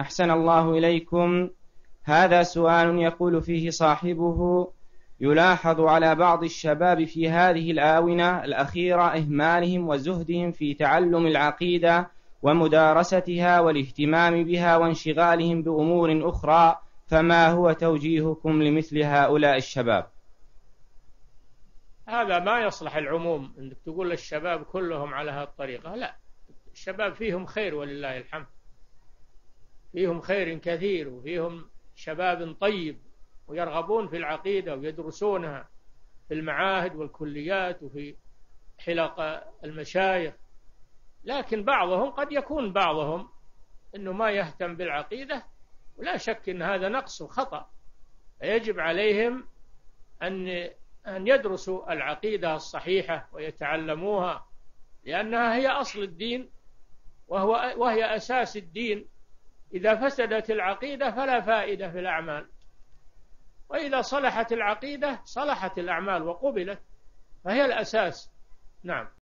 أحسن الله إليكم. هذا سؤال يقول فيه صاحبه يلاحظ على بعض الشباب في هذه الآونة الأخيرة إهمالهم وزهدهم في تعلم العقيدة ومدارستها والاهتمام بها وانشغالهم بأمور أخرى فما هو توجيهكم لمثل هؤلاء الشباب؟ هذا ما يصلح العموم إنك تقول الشباب كلهم على هالطريقة لا الشباب فيهم خير ولله الحمد. فيهم خير كثير وفيهم شباب طيب ويرغبون في العقيدة ويدرسونها في المعاهد والكليات وفي حلق المشايخ. لكن بعضهم قد يكون بعضهم إنه ما يهتم بالعقيدة ولا شك إن هذا نقص وخطأ. يجب عليهم أن أن يدرسوا العقيدة الصحيحة ويتعلموها لأنها هي أصل الدين وهو وهي أساس الدين. إذا فسدت العقيدة فلا فائدة في الأعمال. وإذا صلحت العقيدة صلحت الأعمال وقبلت فهي الأساس. نعم.